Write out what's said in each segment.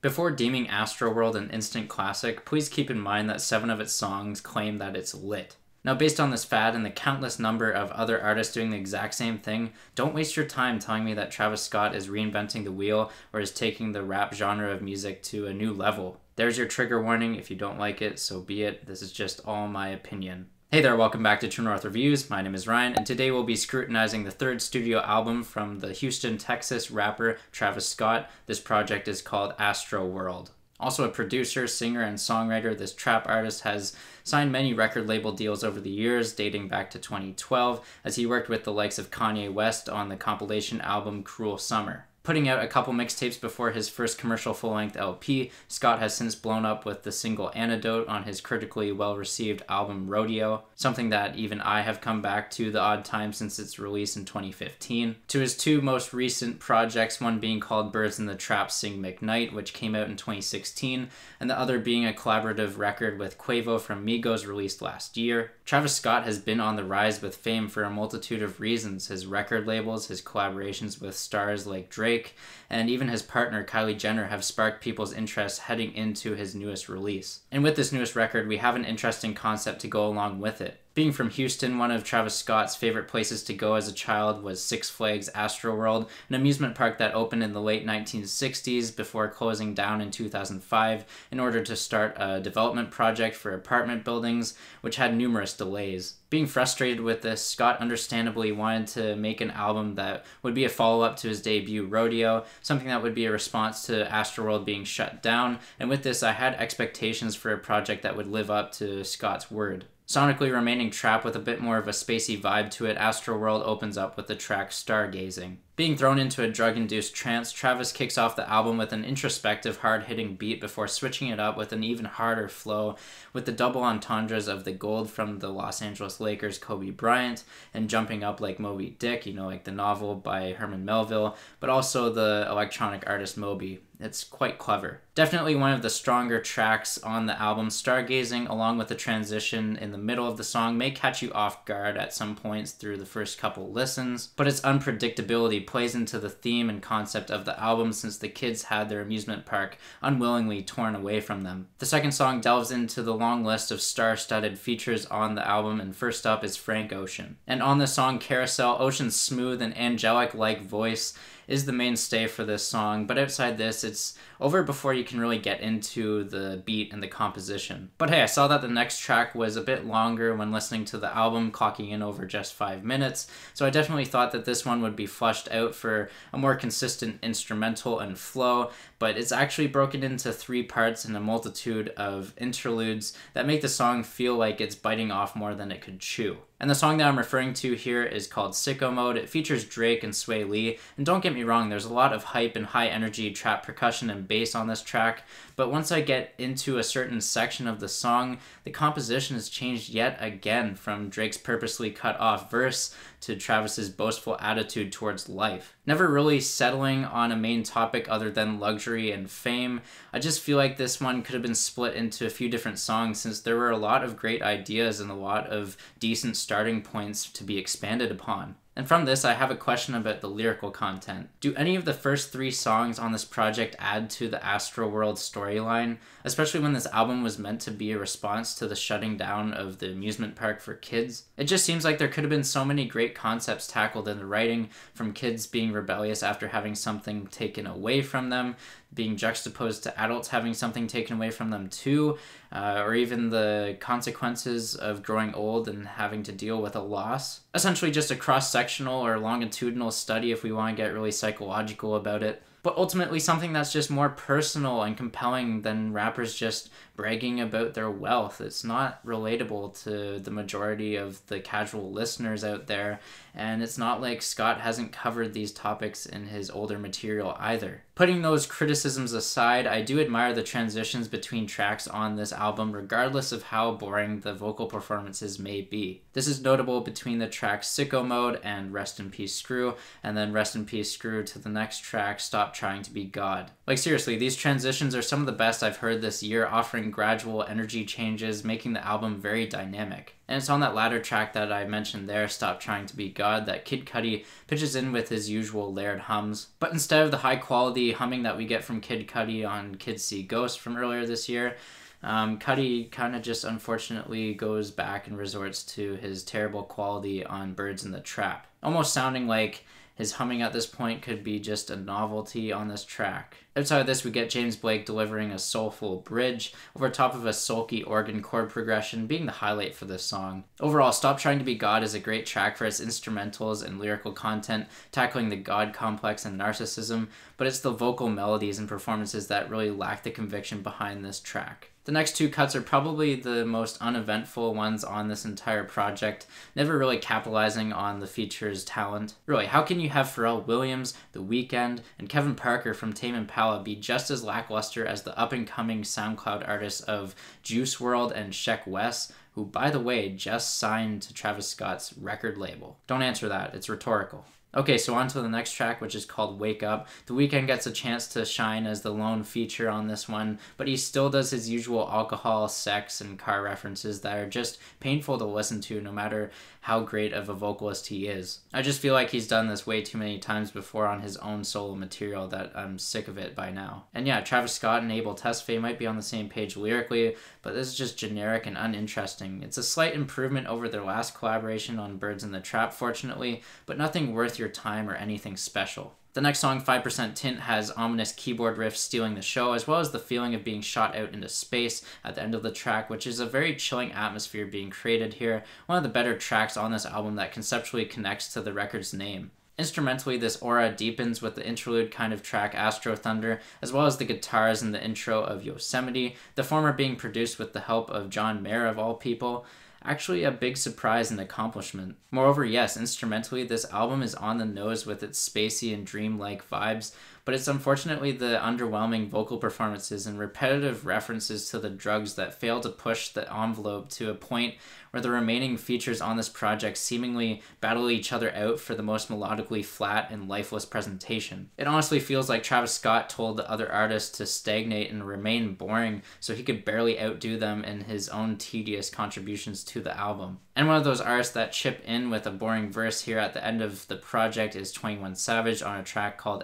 Before deeming Astroworld an instant classic, please keep in mind that seven of its songs claim that it's lit. Now, based on this fad and the countless number of other artists doing the exact same thing, don't waste your time telling me that Travis Scott is reinventing the wheel or is taking the rap genre of music to a new level. There's your trigger warning. If you don't like it, so be it. This is just all my opinion. Hey there, welcome back to True North Reviews. My name is Ryan, and today we'll be scrutinizing the third studio album from the Houston, Texas rapper Travis Scott. This project is called Astroworld. Also a producer, singer, and songwriter, this trap artist has signed many record label deals over the years, dating back to 2012, as he worked with the likes of Kanye West on the compilation album Cruel Summer. Putting out a couple mixtapes before his first commercial full length LP, Scott has since blown up with the single Antidote on his critically well received album Rodeo, something that even I have come back to the odd time since its release in 2015. To his two most recent projects, one being called Birds in the Trap Sing McKnight, which came out in 2016, and the other being a collaborative record with Quavo from Migos released last year. Travis Scott has been on the rise with fame for a multitude of reasons his record labels, his collaborations with stars like Drake Drake, and even his partner Kylie Jenner have sparked people's interest heading into his newest release. And with this newest record, we have an interesting concept to go along with it. Being from Houston, one of Travis Scott's favorite places to go as a child was Six Flags Astroworld, an amusement park that opened in the late 1960s before closing down in 2005 in order to start a development project for apartment buildings, which had numerous delays. Being frustrated with this, Scott understandably wanted to make an album that would be a follow up to his debut, Rodeo, something that would be a response to Astroworld being shut down, and with this, I had expectations for a project that would live up to Scott's word. Sonically remaining trapped with a bit more of a spacey vibe to it, Astroworld opens up with the track Stargazing. Being thrown into a drug induced trance, Travis kicks off the album with an introspective, hard hitting beat before switching it up with an even harder flow with the double entendres of the gold from the Los Angeles Lakers Kobe Bryant and jumping up like Moby Dick, you know, like the novel by Herman Melville, but also the electronic artist Moby. It's quite clever. Definitely one of the stronger tracks on the album. Stargazing, along with the transition in the middle of the song, may catch you off guard at some points through the first couple listens, but its unpredictability plays into the theme and concept of the album since the kids had their amusement park unwillingly torn away from them. The second song delves into the long list of star studded features on the album, and first up is Frank Ocean. And on the song Carousel, Ocean's smooth and angelic like voice is the mainstay for this song, but outside this, it's over before you can really get into the beat and the composition. But hey, I saw that the next track was a bit longer when listening to the album, clocking in over just five minutes, so I definitely thought that this one would be flushed out for a more consistent instrumental and flow, but it's actually broken into three parts and a multitude of interludes that make the song feel like it's biting off more than it could chew. And the song that I'm referring to here is called Sicko Mode. It features Drake and Swae Lee. And don't get me wrong, there's a lot of hype and high energy trap percussion and bass on this track. But once I get into a certain section of the song, the composition has changed yet again from Drake's purposely cut off verse to Travis's boastful attitude towards life. Never really settling on a main topic other than luxury and fame, I just feel like this one could have been split into a few different songs since there were a lot of great ideas and a lot of decent starting points to be expanded upon. And from this, I have a question about the lyrical content. Do any of the first three songs on this project add to the Astroworld storyline, especially when this album was meant to be a response to the shutting down of the amusement park for kids? It just seems like there could have been so many great concepts tackled in the writing, from kids being rebellious after having something taken away from them, being juxtaposed to adults having something taken away from them too, uh, or even the consequences of growing old and having to deal with a loss. Essentially, just a cross sectional or longitudinal study if we want to get really psychological about it. But ultimately, something that's just more personal and compelling than rappers just bragging about their wealth. It's not relatable to the majority of the casual listeners out there, and it's not like Scott hasn't covered these topics in his older material either. Putting those criticisms aside, I do admire the transitions between tracks on this album, regardless of how boring the vocal performances may be. This is notable between the tracks Sicko Mode and Rest in Peace Screw, and then Rest in Peace Screw to the next track, Stop Trying to Be God. Like, seriously, these transitions are some of the best I've heard this year, offering and gradual energy changes, making the album very dynamic. And it's on that latter track that I mentioned there, Stop Trying to Be God, that Kid Cudi pitches in with his usual layered hums. But instead of the high quality humming that we get from Kid Cudi on Kids See Ghost from earlier this year, um, Cudi kind of just unfortunately goes back and resorts to his terrible quality on Birds in the Trap, almost sounding like his humming at this point could be just a novelty on this track. Outside of this, we get James Blake delivering a soulful bridge over top of a sulky organ chord progression, being the highlight for this song. Overall, Stop Trying to Be God is a great track for its instrumentals and lyrical content, tackling the God complex and narcissism, but it's the vocal melodies and performances that really lack the conviction behind this track. The next two cuts are probably the most uneventful ones on this entire project, never really capitalizing on the feature's talent. Really, how can you have Pharrell Williams, The Weeknd, and Kevin Parker from Tame Impala be just as lackluster as the up and coming SoundCloud artists of Juice WRLD and Sheck Wes, who, by the way, just signed to Travis Scott's record label? Don't answer that, it's rhetorical. Okay, so on to the next track, which is called Wake Up. The Weeknd gets a chance to shine as the lone feature on this one, but he still does his usual alcohol, sex, and car references that are just painful to listen to no matter how great of a vocalist he is. I just feel like he's done this way too many times before on his own solo material that I'm sick of it by now. And yeah, Travis Scott and Abel Tesfaye might be on the same page lyrically, but this is just generic and uninteresting. It's a slight improvement over their last collaboration on Birds in the Trap, fortunately, but nothing worth your time or anything special. The next song, 5% Tint, has ominous keyboard riffs stealing the show, as well as the feeling of being shot out into space at the end of the track, which is a very chilling atmosphere being created here. One of the better tracks on this album that conceptually connects to the record's name. Instrumentally, this aura deepens with the interlude kind of track Astrothunder, as well as the guitars in the intro of Yosemite, the former being produced with the help of John Mayer of all people actually a big surprise and accomplishment. Moreover, yes, instrumentally, this album is on the nose with its spacey and dreamlike vibes, but it's unfortunately the underwhelming vocal performances and repetitive references to the drugs that fail to push the envelope to a point where the remaining features on this project seemingly battle each other out for the most melodically flat and lifeless presentation. It honestly feels like Travis Scott told the other artists to stagnate and remain boring so he could barely outdo them in his own tedious contributions to the album. And one of those artists that chip in with a boring verse here at the end of the project is 21 Savage on a track called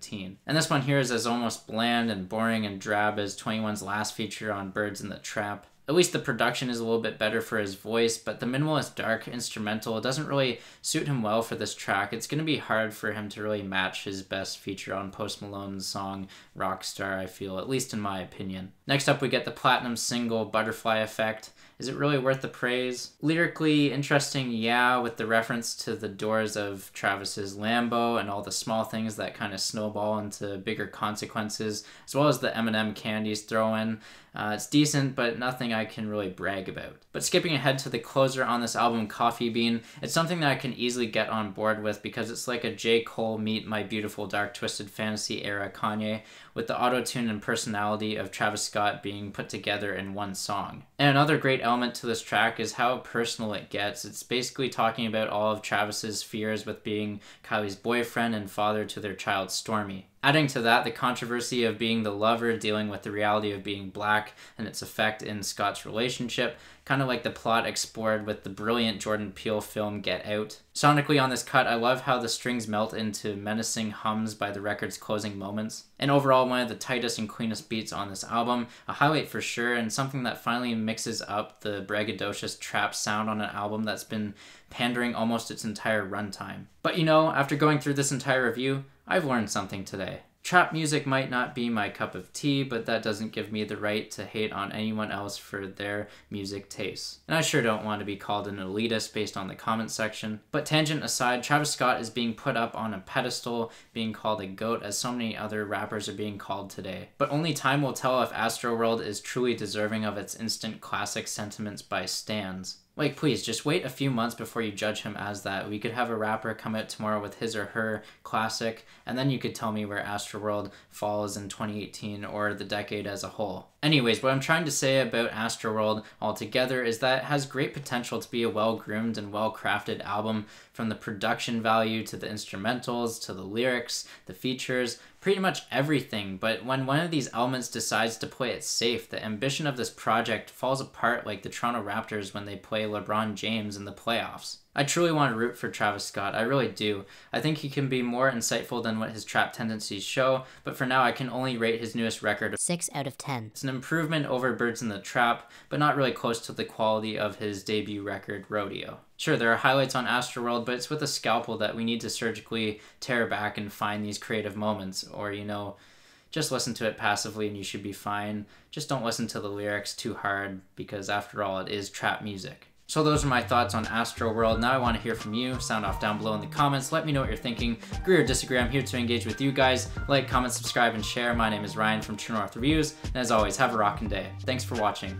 NC17. And this one here is as almost bland and boring and drab as 21's last feature on Birds in the Trap at least the production is a little bit better for his voice, but the minimalist dark instrumental doesn't really suit him well for this track. It's going to be hard for him to really match his best feature on Post Malone's song Rockstar, I feel, at least in my opinion. Next up, we get the platinum single Butterfly Effect. Is it really worth the praise? Lyrically interesting, yeah, with the reference to the doors of Travis's Lambo and all the small things that kind of snowball into bigger consequences, as well as the M&M candies throw in. Uh, it's decent, but nothing I can really brag about. But skipping ahead to the closer on this album, Coffee Bean, it's something that I can easily get on board with because it's like a J. Cole meet My Beautiful Dark Twisted Fantasy era Kanye, with the auto tune and personality of Travis Scott being put together in one song. And another great element to this track is how personal it gets. It's basically talking about all of Travis's fears with being Kylie's boyfriend and father to their child Stormi. Adding to that, the controversy of being the lover, dealing with the reality of being black and its effect in Scott's relationship, kind of like the plot explored with the brilliant Jordan Peele film Get Out. Sonically, on this cut, I love how the strings melt into menacing hums by the record's closing moments. And overall, one of the tightest and cleanest beats on this album, a highlight for sure, and something that finally mixes up the braggadocious trap sound on an album that's been pandering almost its entire runtime. But you know, after going through this entire review, I've learned something today. Trap music might not be my cup of tea, but that doesn't give me the right to hate on anyone else for their music tastes. And I sure don't want to be called an elitist based on the comment section. But tangent aside, Travis Scott is being put up on a pedestal, being called a goat, as so many other rappers are being called today. But only time will tell if Astroworld is truly deserving of its instant classic sentiments by stans. Like, please, just wait a few months before you judge him as that. We could have a rapper come out tomorrow with his or her classic, and then you could tell me where Astroworld falls in 2018 or the decade as a whole. Anyways, what I'm trying to say about Astroworld altogether is that it has great potential to be a well groomed and well crafted album from the production value to the instrumentals to the lyrics, the features, pretty much everything, but when one of these elements decides to play it safe, the ambition of this project falls apart like the Toronto Raptors when they play LeBron James in the playoffs. I truly want to root for Travis Scott. I really do. I think he can be more insightful than what his trap tendencies show, but for now I can only rate his newest record 6 out of 10. It's an improvement over Birds in the Trap, but not really close to the quality of his debut record, Rodeo. Sure, there are highlights on Astroworld, but it's with a scalpel that we need to surgically tear back and find these creative moments, or, you know, just listen to it passively and you should be fine. Just don't listen to the lyrics too hard, because after all, it is trap music. So those are my thoughts on Astroworld. Now I want to hear from you. Sound off down below in the comments. Let me know what you're thinking. Agree or disagree. I'm here to engage with you guys. Like, comment, subscribe, and share. My name is Ryan from True North Reviews. And as always, have a rockin' day. Thanks for watching.